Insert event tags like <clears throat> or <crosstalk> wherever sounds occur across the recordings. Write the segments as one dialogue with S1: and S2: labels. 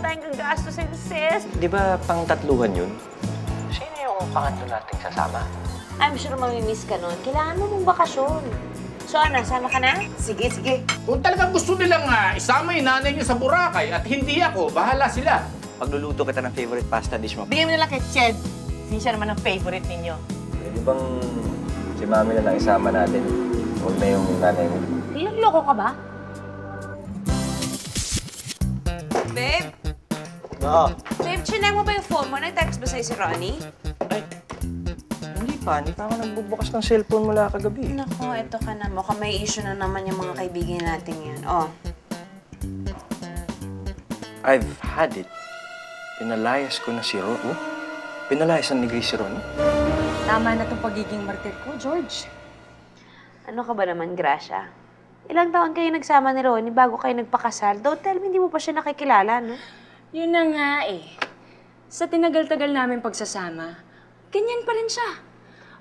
S1: tayong gagastusin, sis.
S2: Di ba pang tatluhan yun? Sino yung pangatlo nating sasama?
S1: I'm sure mamimiss ka nun. Kailangan mo mong bakasyon. So ano, sama ka na?
S3: Sige, sige.
S4: Kung talagang gusto nilang ah, isama yung nanay niyo sa Boracay at hindi ako, bahala sila.
S2: Pagluluto kita ng favorite pasta dish mo.
S3: Bigyan mo na lang kay Ched. Hindi siya naman ang favorite ninyo.
S2: Pwede bang si mami na lang isama natin? Huwag na yung nanay mo.
S1: Nilagloko ka ba? Babe?
S2: Oo.
S1: Babe, chinay mo ba yung phone mo? Nag-text ba sa'yo si Ronnie?
S2: Ay, hindi pa. Hindi pa ako nagbubukas ng cellphone mula kagabi.
S1: Nako, eto ka na. Mukhang may issue na naman yung mga kaibigan natin yan. Oh.
S2: I've had it. Pinalayas ko na si Ron. Oh? Pinalayasan ni Grace si Ron.
S5: Tama na itong pagiging martir ko, George.
S1: Ano ka ba naman, Gracia? Ilang taon kayo nagsama ni Ronnie bago kayo nagpakasal? Don't tell me hindi mo pa siya nakikilala, no?
S5: Yun na nga eh. Sa tinagal-tagal namin pagsasama, ganyan pa rin siya.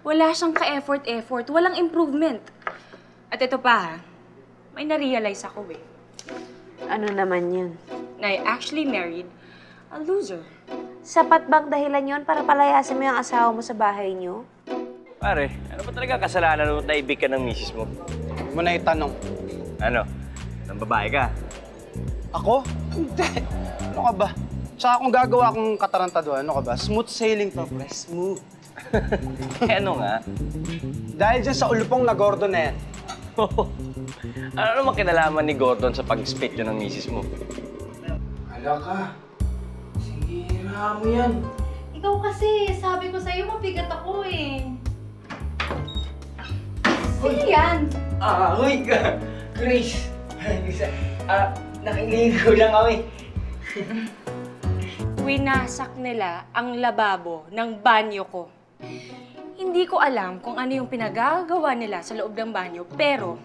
S5: Wala siyang ka-effort-effort, walang improvement. At ito pa ha, may na-realize ako eh.
S1: Ano naman yun?
S5: Na I actually married a loser.
S1: Sapat bang dahilan yon para palayasin mo yung asawa mo sa bahay niyo?
S2: Pare, ano ba talaga kasalanan mo na ibig ka ng misis mo?
S6: Huwag mo na itanong.
S2: Ano? Nang babae ka?
S6: Ako? Hindi. Ano ka ba? Tsaka kung gagawa akong katarantaduhan, ano ka ba? Smooth sailing to, pre. Smooth. <laughs>
S2: Eh ano nga?
S6: Dahil dyan sa ulupong na Gordon na yan. <laughs>
S2: ano naman kinalaman ni Gordon sa pag-spit yun ng misis mo?
S4: Hala ka. Sinira mo yan.
S7: Ikaw kasi, sabi ko sa'yo, mabigat ako eh. Sino yan?
S8: Ah, uy <laughs> ka! Grace! Ah, nakiligo lang kami.
S5: Winasak nila ang lababo ng banyo ko. Hindi ko alam kung ano yung pinagagawa nila sa loob ng banyo, pero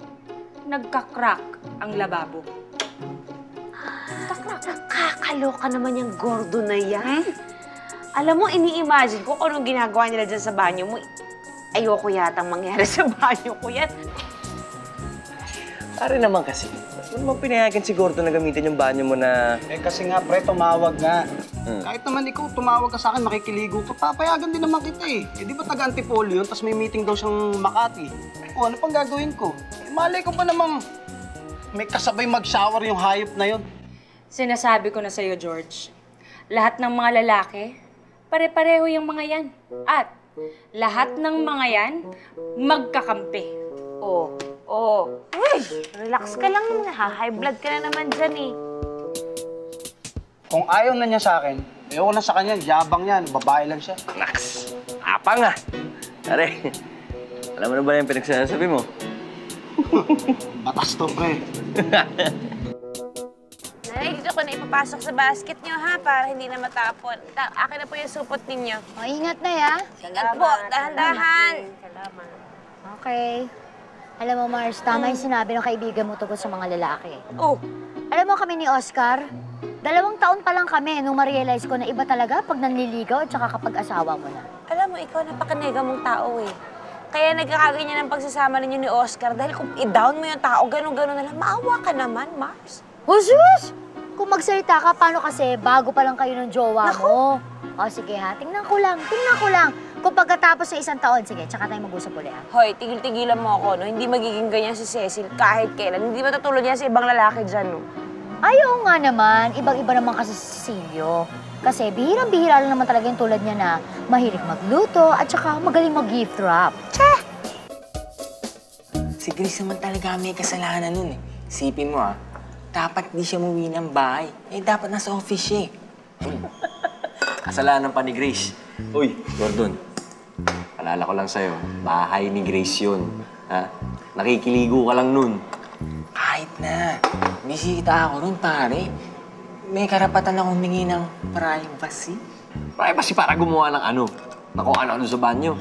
S5: nagka-crack ang lababo.
S1: Nakakaloka naman yung gordo na yan. Alam mo, ini-imagine ko kung anong ginagawa nila dyan sa banyo mo. Ayoko yatang mangyari <laughs> sa banyo ko yan.
S2: Pare naman kasi. Ba't mo naman pinayagan si Gordon na gamitin yung banyo mo na...
S6: Eh kasi nga, pre, tumawag nga.
S2: Hmm.
S6: Kahit naman ikaw tumawag ka sa akin, makikiligo ka, papayagan din naman kita eh. Eh di ba taga-antipolo yun, tapos may meeting daw siyang Makati. O ano pang gagawin ko? Eh malay ko pa namang may kasabay mag-shower yung hayop na yun.
S5: Sinasabi ko na sa'yo, George, lahat ng mga lalaki, pare-pareho yung mga yan. At lahat ng mga yan, magkakampi.
S1: Oh, oh. Uy, relax ka lang naman. Ha-high blood ka na naman dyan eh.
S6: Kung ayaw na niya sa akin, ayoko na sa kanya, yabang yan, babae lang siya.
S2: Naks! Apa nga! Pare, alam mo na ba yung pinagsasabi mo? <laughs>
S6: Batas to, pre.
S1: Nay, dito ko na ipapasok sa basket nyo ha, para hindi na matapon. Ta akin na po yung supot ninyo.
S7: O, ingat na ya.
S1: Ingat po, dahan-dahan.
S7: Okay. Alam mo, Mars, tama yung sinabi ng kaibigan mo tungkol sa mga lalaki.
S1: Oh,
S7: Alam mo kami ni Oscar, dalawang taon pa lang kami nung ma-realize ko na iba talaga pag nanliligaw at saka kapag asawa mo na.
S1: alam mo, ikaw napakanega mong tao eh. Kaya nagkakaganyan ang pagsasama ninyo ni Oscar dahil kung i-down mo yung tao, ganun-ganun na lang, maawa ka naman, Mars.
S7: Husus! Kung magsalita ka, paano kasi bago pa lang kayo ng jowa mo? O sige ha, tingnan ko lang, tingnan ko lang. Kung pagkatapos sa isang taon, sige, tsaka tayo mag-usap ulit ha.
S1: Hoy, tigil-tigilan mo ako, no? Hindi magiging ganyan si Cecil kahit kailan. Hindi matutulad yan sa ibang lalaki dyan, no?
S7: Ayaw nga naman, ibang-iba naman kasi si Cecilio. Kasi bihirang-bihira lang naman talaga yung tulad niya na mahilig magluto at saka magaling mag-gift wrap.
S8: Si Grace naman talaga may kasalanan nun eh. Sipin mo ah, dapat di siya muwi ng bahay. Eh, dapat nasa office siya eh. <laughs>
S2: Kasalanan pa ni Grace. Uy, Gordon. Palala ko lang sa'yo, bahay ni Grace yun. Ha? Nakikiligo ka lang nun.
S8: Kahit na, bisita ako ron pare. May karapatan akong humingi ng privacy.
S2: Privacy para gumawa ng ano? Na kung ano-ano sa banyo.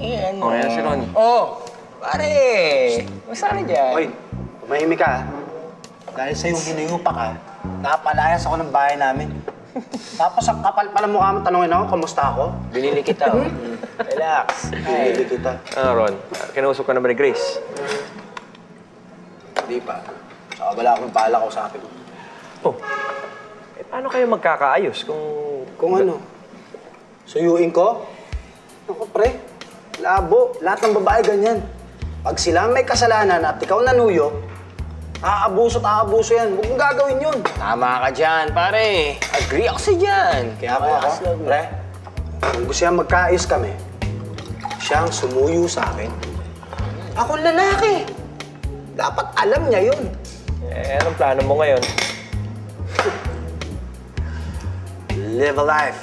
S8: Eh, ano?
S2: O, yan si Ronnie.
S8: Oh, pare! Masana dyan?
S6: Hoy, tumahimik ka. ah. Dahil sa'yo hinayupa ka, napalayas ako ng bahay namin. Tapos ang kapal pala mukha mo, tanongin ako, kamusta ako?
S2: Binili kita, oh.
S6: Relax. Hindi kita.
S2: ano, Ron? Kinausap ka na ba ni Grace?
S6: Hindi pa. Saka wala akong bala ko sa akin.
S2: Oh. Eh, paano kayo magkakaayos kung...
S6: Kung ano? Suyuin ko? Ako, pre. Labo. Lahat ng babae ganyan. Pag sila may kasalanan at ikaw nanuyo, aabuso at aabuso yan. Huwag mong gagawin yun.
S8: Tama ka dyan, pare. Agree ako sa dyan.
S6: Kaya ako, ako, pre, kung gusto niya magkaayos kami, siyang sumuyo sa akin. Ako lalaki. Dapat alam niya yun.
S2: Eh, anong plano mo ngayon?
S6: Live a life.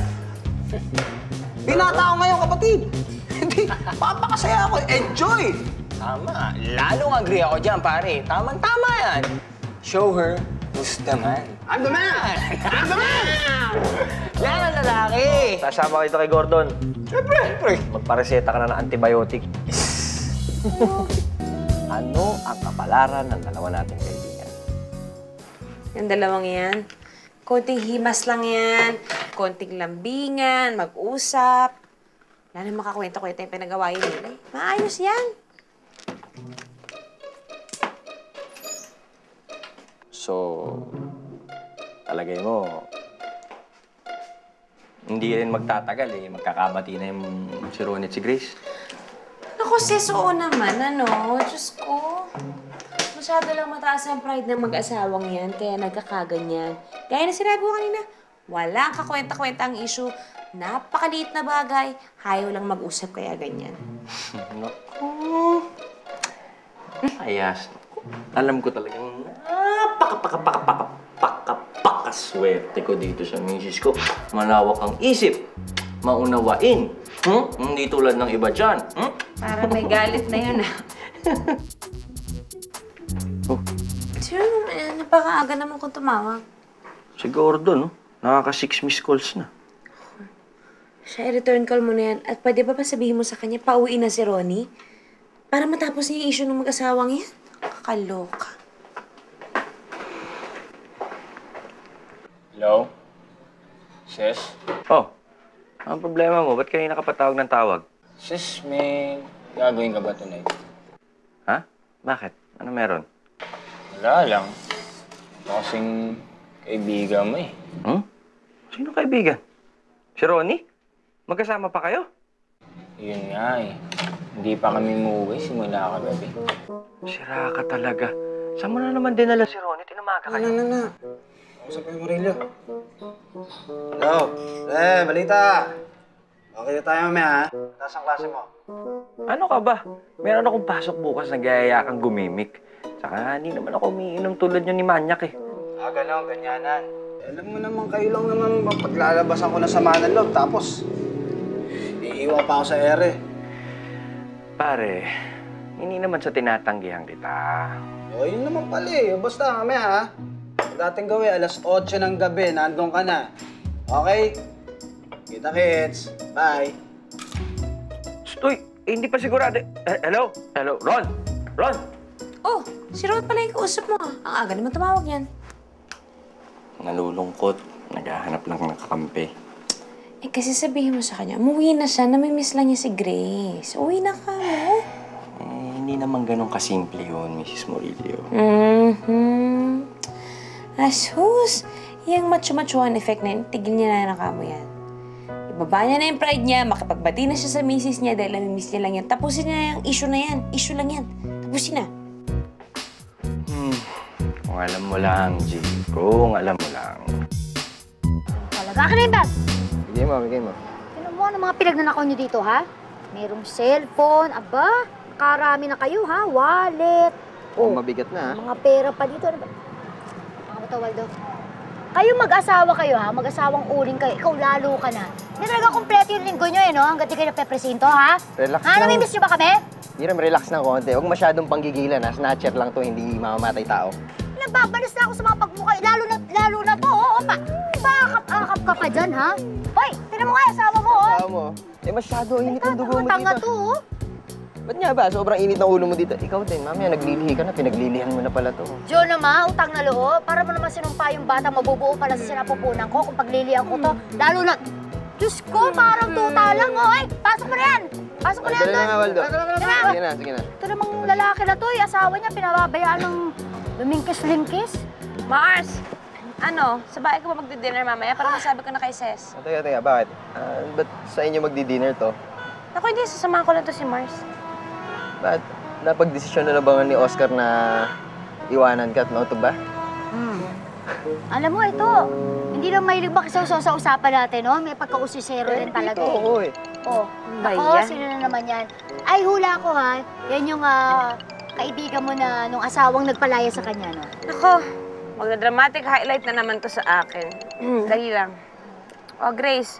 S6: Binata ako ngayon, kapatid. <laughs> Hindi, papakasaya ako. Enjoy!
S8: Tama. Lalong agree ako dyan, pare. Tamang-tama yan. Show her who's the man.
S6: I'm the man! I'm the man!
S8: Yan ang lalaki.
S2: Sasama kita kay Gordon.
S6: Siyempre.
S2: Magpareseta ka na ng antibiotic. <laughs> ano ang kapalaran ng dalawa nating kaibigan?
S1: Yung dalawang yan, konting himas lang yan, konting lambingan, mag-usap. Wala na makakwento-kwento yung pinagawa yun nila. eh. Maayos yan.
S2: So, talagay mo, hindi rin magtatagal eh. Magkakabati na yung si Ron at si Grace.
S1: Naku, sis, oo naman, ano? Diyos ko. Masyado lang mataas ang pride ng mag-asawang yan, kaya nagkakaganyan. Gaya na sinabi ko kanina, walang kakwenta-kwenta ang issue. Napakaliit na bagay, hayaw lang mag-usap kaya ganyan. <laughs>
S2: Naku. Ayas. Alam ko talagang napaka-paka-paka-paka-paka-paka-swerte ko dito sa misis ko. Malawak ang isip. Maunawain. Hmm? Hindi tulad ng iba dyan. Hmm?
S1: Para may galit na yun, ah. <laughs>
S2: Oh.
S1: Sino naman? Napakaaga naman kung tumawag.
S2: Si Gordon, no? Nakaka-six missed calls na.
S1: Siya, i-return call mo na yan. At pwede ba pa sabihin mo sa kanya, pauwi na si Ronnie? Para matapos niya yung issue ng mag-asawang yan. Kakaloka.
S8: Hello? Sis?
S2: Oh, ang problema mo? Ba't kanina ka patawag ng tawag?
S8: Sis, may gagawin ka ba tonight?
S2: Ha? Bakit? Ano meron?
S8: Wala lang. Ito kasing kaibigan mo eh.
S2: Hmm? Sino kaibigan? Si Ronnie? Magkasama pa kayo?
S8: Yun nga eh. Hindi pa kami umuwi simula kagabi.
S2: Sira ka talaga. Saan mo na naman dinala si Ronnie? Tinamaga
S6: Ano,
S2: kayo.
S6: ano, ano? Usap ko yung. Hello? Eh, balita. Okay na tayo mamaya, ha? Taas ang klase mo.
S2: Ano ka ba? Meron akong pasok bukas na gaya kang gumimik. Saka hindi naman ako umiinom tulad nyo ni Manyak eh.
S6: Ah, gano'n, ganyanan. Alam mo naman, kayo lang naman paglalabasan ko na sama ng loob, tapos iiwan pa ako sa ere.
S2: Pare, hindi naman sa tinatanggihan kita.
S6: O, yun naman pala eh. Basta, mamaya ha. Dating gawin, alas 8 ng gabi, nandun ka na. Okay? Kita kits. Bye.
S2: Stoy, eh, hindi pa sigurado. Eh, hello? Hello? Ron? Ron?
S1: Oh, si Ron pala yung kausap mo. ah. Ang aga naman tumawag yan.
S2: Nalulungkot. Naghahanap lang ng kakampi.
S1: Eh, kasi sabihin mo sa kanya, umuwi na siya, namimiss lang niya si Grace. Uwi na ka mo.
S2: Eh, hindi naman ganun kasimple yun, Mrs. Murillo.
S1: Mm-hmm. Asus, yung macho-machuan effect na yun, tigil niya na ng kamo yan. Ibaba niya na yung pride niya, makapagbati na siya sa misis niya dahil namimiss niya lang yan. Tapusin niya yung issue na yan. Issue lang yan. Tapusin na.
S2: Hmm. Kung alam mo lang, G. Kung alam mo lang.
S7: Talaga ka na yung bag.
S2: Bigay mo, bigay mo.
S7: Tignan mo, ano mga pinagnanakaw niyo dito, ha? Merong cellphone, aba, karami na kayo, ha? Wallet. Oh,
S2: mabigat na,
S7: mga pera pa dito. Ano ba? Bata, Waldo. Kayo mag-asawa kayo, ha? Mag-asawang uling kayo. Ikaw lalo ka na. Hindi talaga kompleto yung linggo nyo, eh, no? Hanggat di kayo napepresinto, ha?
S9: Relax
S7: Ha?
S9: lang.
S7: Namimiss nyo ba kami?
S9: Hiram, relax ng konti. Huwag masyadong panggigilan ha. Snatcher lang to, hindi mamamatay tao.
S7: Nababalas na ako sa mga pagmukha. Lalo na, lalo na to, oo, pa. Bakap-akap ka pa dyan, ha? Hoy, tinan mo nga asawa mo, oh.
S9: Tao mo. Eh masyado init ang dugo mo
S7: Tanga
S9: dito.
S7: to, oh.
S9: Ba't nga ba? Sobrang init ng ulo mo dito. Ikaw din, mamaya naglilihi ka na. Pinaglilihan mo na pala to.
S7: Diyo naman, utang na loob. Para mo naman sinumpa yung bata, mabubuo pala sa sinapupunan ko kung paglilihan ko to. Lalo na, Diyos ko, parang tuta lang, oh. Ay, pasok mo na yan. Pasok mo na yan doon.
S9: Waldo. Sige na, sige na.
S7: Ito namang lalaki na to, yung asawa niya, pinababayaan ng lumingkis-lingkis.
S1: Mars! Ano, sa bahay ka ba magdi-dinner mamaya para masabi ko na kay Ses?
S9: Ah, teka, teka, bakit? Ah, ba't sa inyo magdi-dinner to?
S1: Ako hindi, sasamahan ko lang to si Mars.
S9: Bakit? Napag-desisyon na na ba ni Oscar na iwanan ka at mautog ba?
S7: Alam mo, ito, hindi lang mahilig makisaw-saw sa usapan natin, no? May pagkausisero din talaga.
S9: Ito,
S7: eh.
S9: oo eh.
S7: Oh,
S1: ba
S7: ako,
S1: yan?
S7: sino na naman yan? Ay, hula ko ha. Yan yung ah, kaibigan mo na nung asawang nagpalaya sa kanya, no?
S1: Ako, magda-dramatic highlight na naman to sa akin. Dali lang. O, Grace,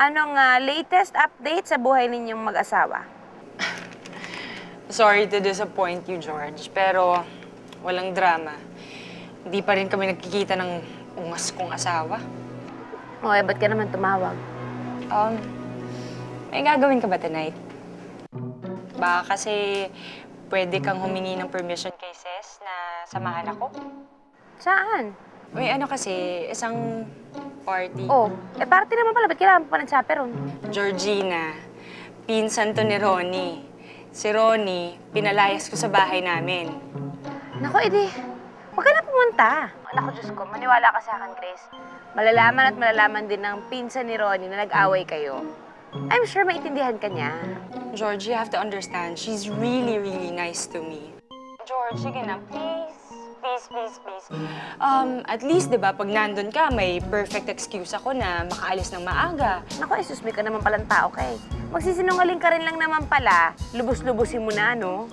S1: anong ah, latest update sa buhay ninyong mag-asawa?
S5: Sorry to disappoint you, George, pero walang drama. Hindi pa rin kami nagkikita ng ungas kong asawa.
S1: O, eh, ba't ka naman tumawag?
S5: Um, may gagawin ka ba tonight? Baka kasi pwede kang humingi ng permission kay Ses na samahan ako?
S1: Saan?
S5: May ano kasi, isang party.
S1: Oh, eh party naman pala. Ba't kailangan pa ng chaperon?
S5: Georgina, pinsan to ni Ronnie. Si Ronnie, pinalayas ko sa bahay namin.
S1: Naku, edi, huwag ka na pumunta. Naku, Diyos ko, maniwala ka sa akin, Grace. Malalaman at malalaman din ng pinsan ni Ronnie na nag-away kayo. I'm sure maintindihan ka niya.
S5: George, you have to understand, she's really, really nice to me. George, sige na, please. Please, please, please. Um, at least, di ba, pag nandun ka, may perfect excuse ako na makaalis ng maaga.
S1: Naku, isus, may ka naman palang tao ka eh. Magsisinungaling ka rin lang naman pala. Lubos-lubosin mo na, no?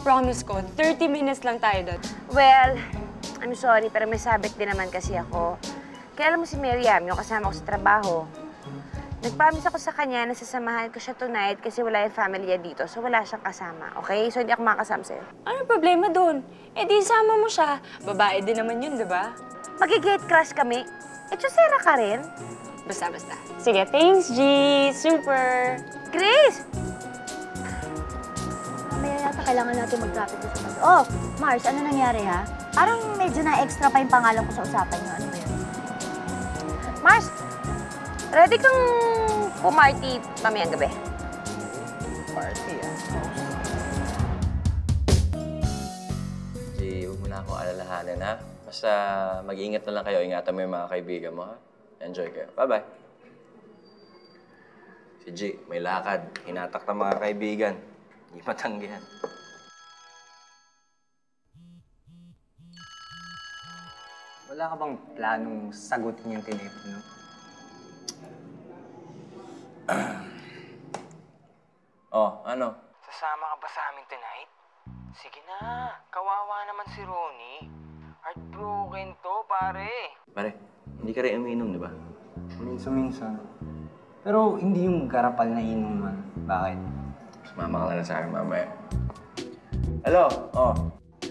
S5: Promise ko, 30 minutes lang tayo doon.
S1: Well, I'm sorry, pero may sabit din naman kasi ako. Kaya alam mo si Miriam, yung kasama ko sa trabaho. Nag-promise ako sa kanya na sasamahan ko siya tonight kasi wala yung family niya dito, so wala siyang kasama, okay? So hindi ako makasama sa'yo.
S5: Ano problema doon? Eh di sama mo siya. Babae din naman yun, di ba?
S1: Magigate crush kami. Eh, Chusera ka rin?
S5: Basta, basta. Sige, thanks, G! Super!
S1: Grace!
S7: Mamaya yata kailangan natin mag-traffic sa tabi. Oh, Mars, ano nangyari ha? Parang medyo na-extra pa yung pangalan ko sa usapan niyo. Ano ba yun?
S1: Mars, ready kang pumarty mamayang gabi?
S9: Party ah.
S2: G, huwag mo na akong alalahanin, ha? Basta mag-iingat na lang kayo. Ingatan mo yung mga kaibigan mo, ha? Enjoy kayo. Bye-bye. Si G, may lakad. Hinatak ng mga kaibigan. Hindi matanggihan.
S10: Wala ka bang planong sagutin yung telepono? <clears throat>
S2: Oh, ano?
S8: Sasama ka ba sa amin tonight? Sige na, kawawa naman si Ronnie. Heartbroken to, pare.
S2: Pare, hindi ka rin umiinom, di ba?
S10: Minsan-minsan. Pero hindi yung garapal na inuman. Bakit?
S2: Sumama ka na lang sa akin mamaya. Hello? Oh.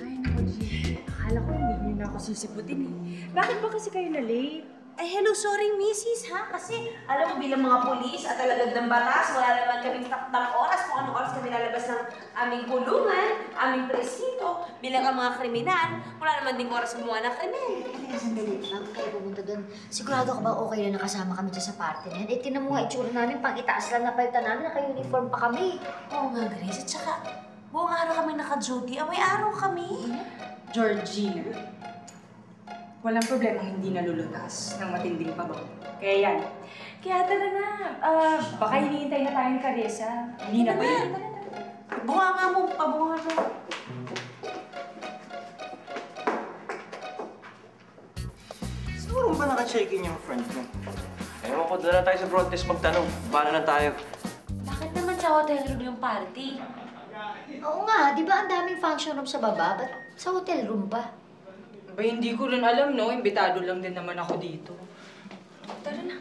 S5: Ay, naku, G. Akala ko hindi niyo na ako sisiputin eh. Bakit ba kasi kayo na late?
S1: Ay, hello, sorry, misis, ha? Kasi, alam mo, bilang mga polis at alagad ng batas, wala naman kaming takdang oras kung anong oras kami lalabas ng aming kulungan, aming presinto. Bilang ang mga kriminal, wala naman ding oras gumawa ng krimen.
S7: Teka, sandali. Bago kayo pumunta doon, sigurado ka ba okay na nakasama kami dyan sa party na yan? Eh, tinan mo nga itsura namin, pang itaas lang na palitan namin, naka-uniform pa kami.
S1: Oo nga, Grace. At saka, buong araw kami naka-duty. Away araw kami.
S5: Georgina, walang problema hindi nalulutas ng matinding pabang. Kaya yan. Kaya tara na. Ah, baka hinihintay na tayo ni Carissa. Hindi na ba yun? Tara na.
S1: Bunga nga mo, pabunga mo.
S9: Siguro ba naka-check-in yung friend mo?
S2: Ewan ko, doon na tayo sa front desk magtanong. Paano na tayo?
S1: Bakit naman sa hotel room yung party?
S7: Oo nga, di ba ang daming function room sa baba? Ba't sa hotel room pa?
S5: Ba, hindi ko rin alam, no? Imbitado lang din naman ako dito. Tara na.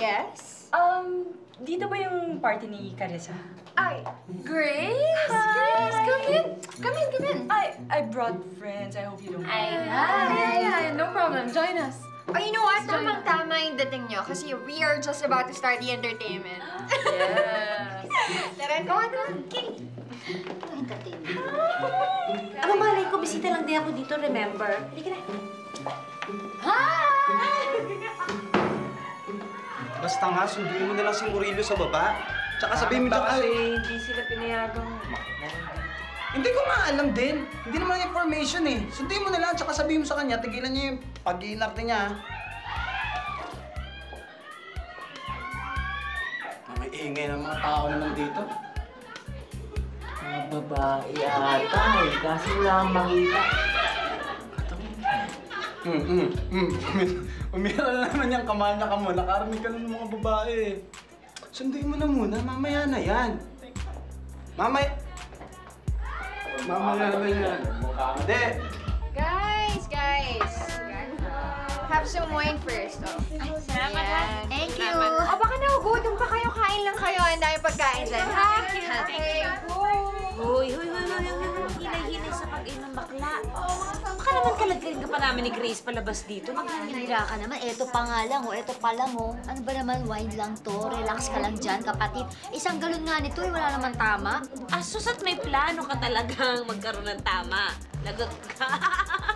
S3: Yes?
S5: Um, dito ba yung party ni Carissa?
S3: Ay, Grace? Grace, come in. Come in, come in.
S5: I I brought friends. I hope you don't mind.
S3: Yeah, yeah, no problem. Join us. Oh, you know what? Tamang-tama yung dating nyo kasi we are just about to start the entertainment.
S5: Yes. <laughs>
S3: Tara, come on, come on. Okay.
S7: Ito entertainment.
S1: Ano malay ko, bisita lang din ako dito, remember? Halika na.
S6: Basta nga, sunduin mo na lang si Murillo sa baba. Tsaka sabihin mo dyan,
S5: Kasi
S6: ay,
S5: hindi sila pinayagang.
S6: Hindi ko nga alam din. Hindi naman information eh. Sundin mo na lang, tsaka sabihin mo sa kanya, tigilan niya yung pag-iinarte niya. May ingay ng mga tao naman dito.
S8: Mga babae ata eh. Kasi wala kang makita.
S6: Hmm, hmm. <laughs> Umira na naman yung kamanya ka mo. Nakarinig ka na ng mga babae. Sundin mo na muna, mamaya na yan. Mamaya... Mamaya na yan. Hindi.
S3: Guys, guys. Have some wine first, oh.
S7: Salamat ha. Thank you.
S3: Oh, baka nagugutom pa kayo. Kain lang kayo. Ang dami pagkain dyan, ha? Okay.
S1: Hoy, hoy, hoy, hoy, hoy, hoy. Hinay-hinay sa pag-inom bakla. Baka naman kalagkarin ka pa namin ni Grace palabas dito.
S7: Maghihira ka naman. Eto pa nga lang, oh. Eto pa lang, oh. Ano ba naman, wine lang to. Relax ka lang dyan, kapatid. Isang galon nga nito, eh. Wala naman tama.
S1: Ah, sus at may plano ka talagang magkaroon ng tama. Lagot ka. <laughs>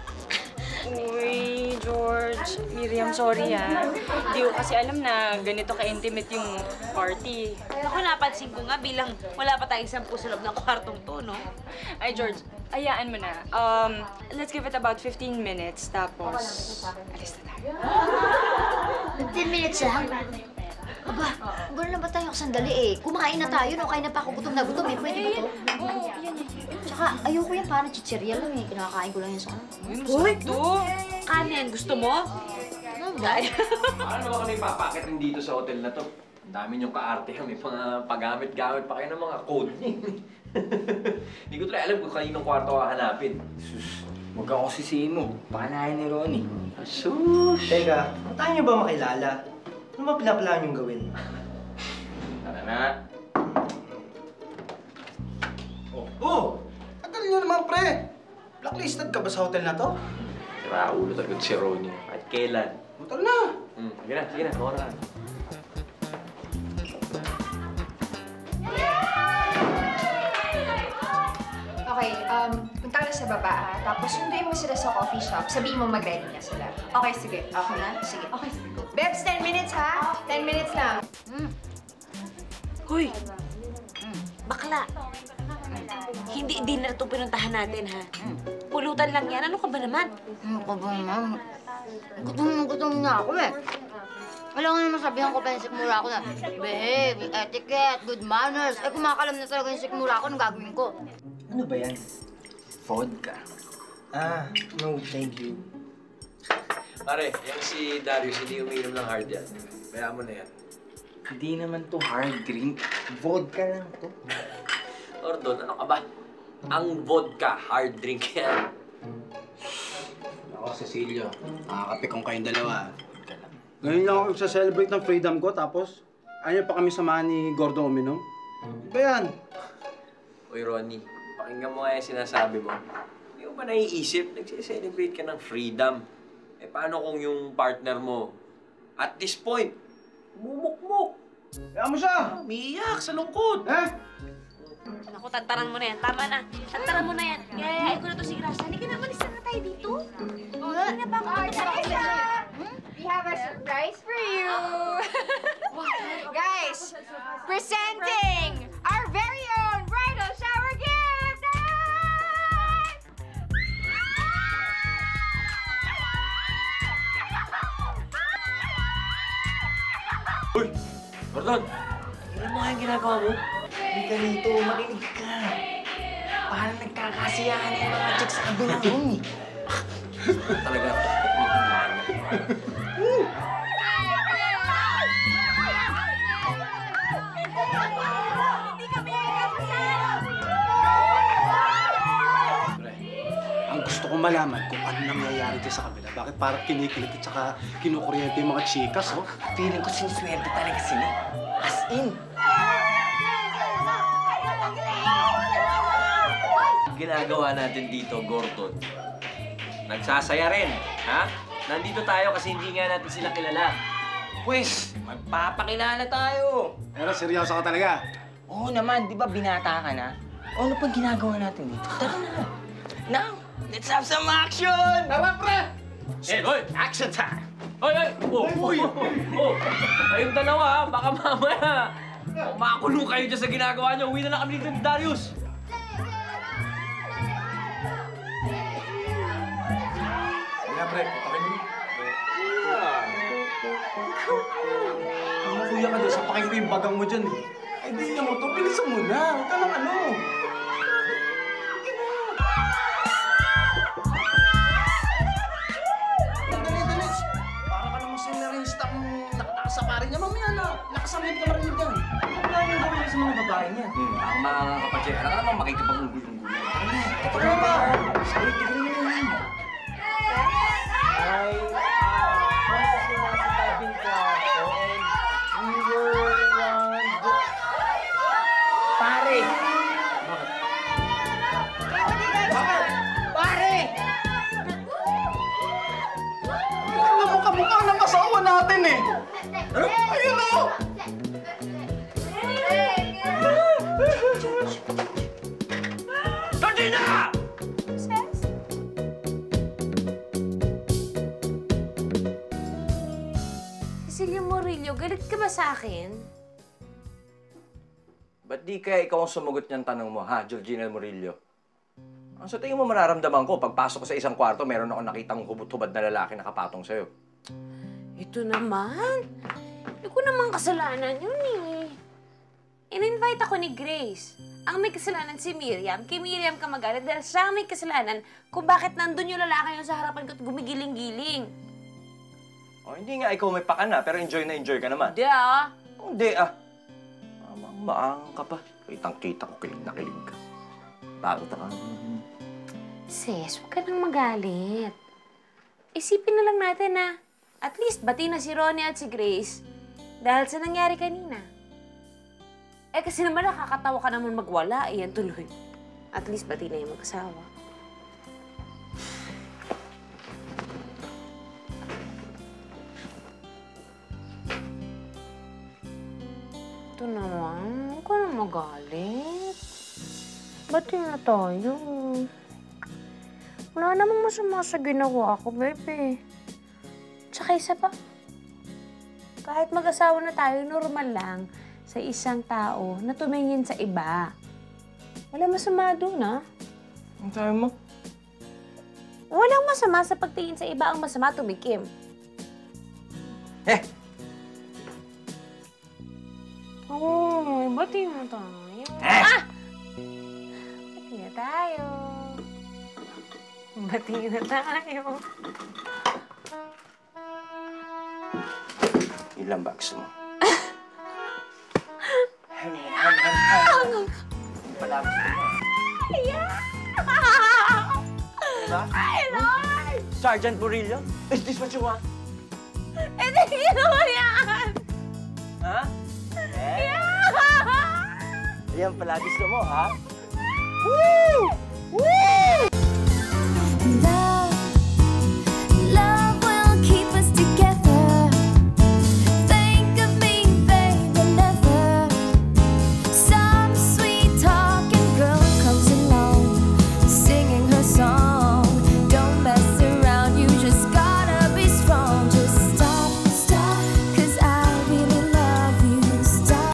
S5: Uy, George. Miriam, sorry ah. Hindi ko kasi alam na ganito ka-intimate yung party.
S1: Ako napansin ko nga bilang wala pa tayong sampu sa loob ng kwartong to, no?
S5: Ay, George, ayaan mo na. Um, let's give it about 15 minutes, tapos alis na tayo.
S7: 10 minutes lang. Aba, gano'n na ba tayo sandali eh? Kumain na tayo, no? Kain na pa ako gutom na gutom eh. Pwede ba to?
S5: Oo, yan yan.
S7: Tsaka, ayoko yan. Parang chichirya lang eh. Kinakain ko lang yan sa ano.
S5: Uy, to.
S1: Kanin, gusto mo? Dahil.
S2: Paano ba kami papakitin dito sa hotel na to? Ang dami niyong kaarte May mga paggamit-gamit pa kayo ng mga code <laughs> Hindi ko talaga alam kung kaninong kwarto hahanapin.
S8: Sus, huwag ako sisihin mo. Panahin ni Ronnie.
S2: Sus!
S9: Teka, tayo niyo ba makilala? Ano ba pinaplano niyong gawin?
S2: Tara na.
S6: Oh! Tagal niyo naman, pre! Blacklisted ka ba sa hotel na to?
S2: Sira ulo talaga si Ronnie. Kahit kailan.
S6: Hotel na!
S2: Hmm, sige na, sige na. Kuha na.
S3: Punta ka na sa baba, ha? Tapos sunduin mo sila sa coffee shop. Sabihin mo mag-ready na sila. Okay, sige. Okay na? Sige. Okay, sige. Go. Bebs, 10 minutes, ha? 10 minutes lang.
S1: Hoy! Bakla! Hindi dinner to pinuntahan natin, ha? Pulutan lang yan. Ano ka ba naman?
S7: Ano ka ba naman? Gutom na gutom na ako eh. Alam nga naman sabihan ko pa yung sikmura ko na, behave, etiquette, good manners. Eh, kumakalam na talaga yung sikmura ko, anong gagawin ko?
S9: Ano ba yan?
S8: Vodka.
S9: Ah, no, thank you.
S2: Pare, yan si Darius, hindi umiinom ng hard yan. Kaya mo na yan.
S8: Hindi naman to hard drink. Vodka lang to. <laughs>
S2: Ordon, ano ka ba? Ang vodka, hard drink yan.
S6: Ako, Cecilia. Nakakapikong kayong dalawa. Ngayon lang ako sa-celebrate ng freedom ko, tapos ayaw pa kami samahan ni Gordo uminom. Ano ba yan?
S2: Uy, Ronnie, pakinggan mo nga yung sinasabi mo. Hindi mo ba naiisip? Nagse-celebrate ka ng freedom. Eh, paano kung yung partner mo, at this point, mumukmuk,
S6: Kaya mo siya!
S2: umiiyak sa lungkot?
S6: Eh?
S1: Naku, tantaran mo na yan. Tama na. Tantaran mo na yan. Yayayain ko na to si Grace. Halika na, malis na tayo dito. Hindi na ba ako
S3: Oh? Teresa! We have a surprise for you! <laughs> Guys, presenting
S2: Gordon! Tingnan mo nga yung ginagawa mo.
S8: Hindi ka rito, makinig ka. Parang nagkakasiyahan yung mga chicks sa kabilang room eh. <laughs>
S2: Talaga.
S6: Pre, ang gusto kong malaman kung ano nangyayari dyan sa kabila. Bakit parang kinikilit at saka kinukuryente yung mga chikas, oh?
S8: Feeling ko siniswerte talaga sila. As in.
S2: ginagawa natin dito, Gordon. Nagsasaya rin, ha? Nandito tayo kasi hindi nga natin sila kilala.
S8: Pwes, magpapakilala tayo.
S6: Pero seryoso ka talaga.
S8: Oo naman, di ba binata ka na? O ano pang ginagawa natin dito? Tara na. Now, let's have some action!
S6: Tara, pre!
S2: Ayan, oy! Action time! Oy, oy! Oh, uy! Oh, oh, oh, kayong dalawa, ah, baka mamaya makulong kayo dyan sa ginagawa niyo. Uwi na lang kami dito ni Darius.
S4: Siyempre, patakin mo.
S6: Kuya ka dyan, sapakin ko yung bagang mo dyan. Eh, di na mo to, bilisan mo na. Huwag ka lang ano. Sa pare niya. Mamaya na. Nakasamit ka marinig yan.
S10: Ano ba yung gawin sa mga babae niya?
S2: Hmm, ang mga kapatid, ano ka naman makikipag-unggoy-unggoy.
S6: Ano ba?
S10: Ay, tignan mo yan. Ay,
S1: sa akin?
S2: Ba't di kaya ikaw ang sumagot niyang tanong mo, ha, Georgina Murillo? Ang sa tingin mo mararamdaman ko, pagpasok ko sa isang kwarto, meron ako nakitang hubot-hubad na lalaki nakapatong sa'yo.
S1: Ito naman. Hindi ko naman kasalanan yun eh. In-invite ako ni Grace. Ang may kasalanan si Miriam. Kay Miriam ka magalit dahil siya ang may kasalanan kung bakit nandun yung lalaki yung sa harapan ko at gumigiling-giling.
S2: O, hindi nga ikaw may pakana, pero enjoy na enjoy ka naman.
S1: Hindi ah.
S2: Hindi ah. Mamang maang ka pa. Kitang-kita ko, kilig na kilig ka. Takot ka.
S1: Sis, huwag ka nang magalit. Isipin na lang natin na at least bati na si Ronnie at si Grace dahil sa nangyari kanina. Eh kasi naman nakakatawa ka naman magwala, iyan tuloy. At least bati na yung mag-asawa. Ito naman, huwag ka nang magalit. Bati na tayo. Wala namang masama sa ginawa ko, bebe. Tsaka isa pa, kahit mag-asawa na tayo, normal lang sa isang tao na tumingin sa iba. Wala masama doon, ah.
S2: Ang sabi mo?
S1: Walang masama sa pagtingin sa iba, ang masama tumikim.
S2: Eh,
S1: Oo, bati na tayo.
S2: Eh!
S1: Ah! Bati na tayo. Bati na tayo.
S2: ilang bags mo? Hem, hem, hem, hem. Palabas mo.
S1: Yeah!
S2: Diba?
S1: I Lord!
S2: Sergeant Murillo, is this what you want?
S1: Tingin mo yan!
S2: Ha?
S1: Yeah! <laughs>
S2: Ayan pala gusto mo, ha? Woo! Woo!